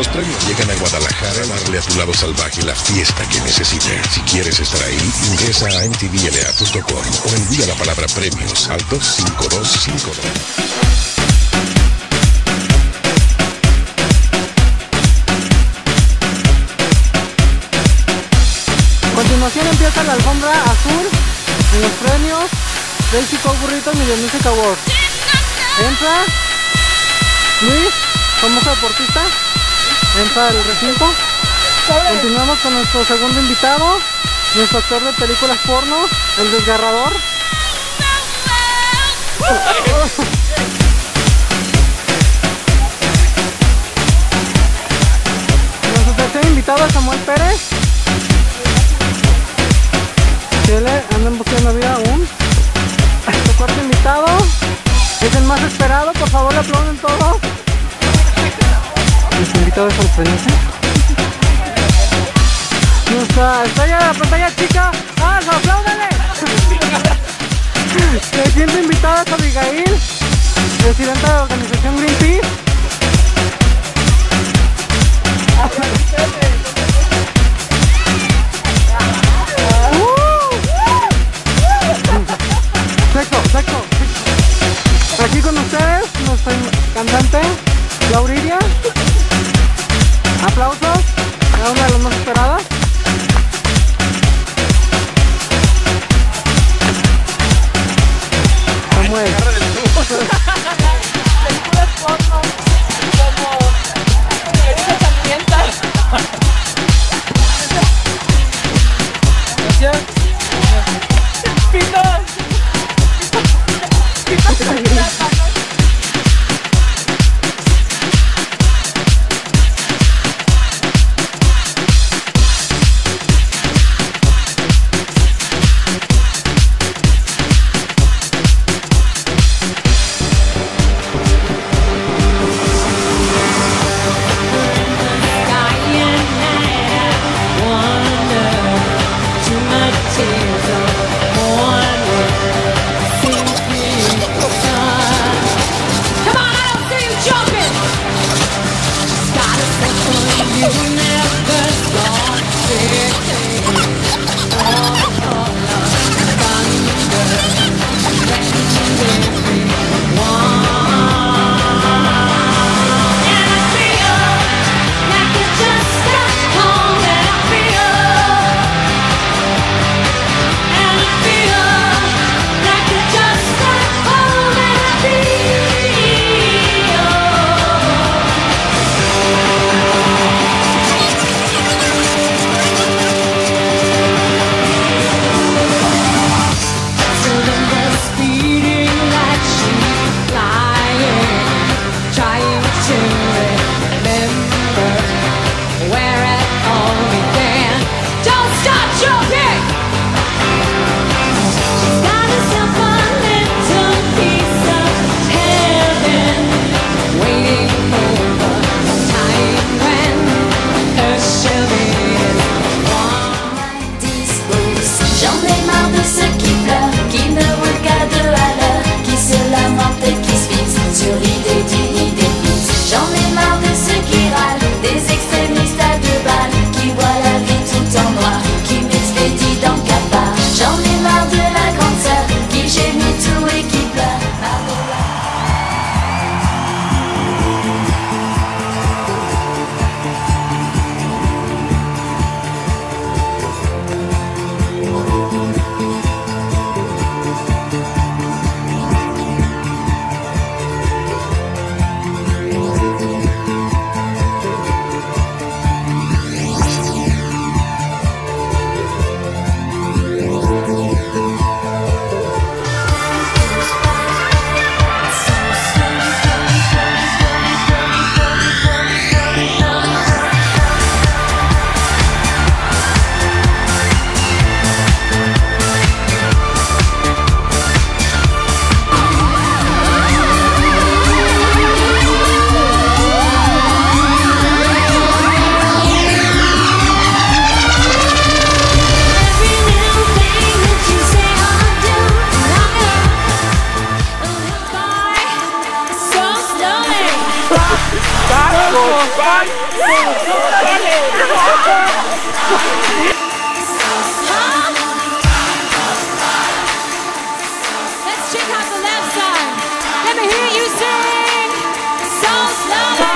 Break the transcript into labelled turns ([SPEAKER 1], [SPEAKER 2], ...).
[SPEAKER 1] Los premios llegan a Guadalajara a darle a tu lado salvaje la fiesta que necesites. Si quieres estar ahí, ingresa a mtvla.com o envía la palabra premios al 25252.
[SPEAKER 2] A continuación empieza la alfombra azul en los premios Daisy Coke Burritos Media Music Award. Entra Luis, famoso deportista. Entra al recinto. Continuamos con nuestro segundo invitado, nuestro actor de películas porno, el desgarrador. Nuestro tercer invitado es Samuel Pérez. Chile, anda en busca de una vida aún. Nuestro cuarto invitado es el más esperado, por favor le aplauden todos. Nuestro invitado sorprendente. Nuestra estrella de la pantalla chica, ¡ah, apláudale! El siguiente invitado es Abigail, presidenta de la organización Greenpeace. Let's check out the left side. Let me hear you sing. So slowly.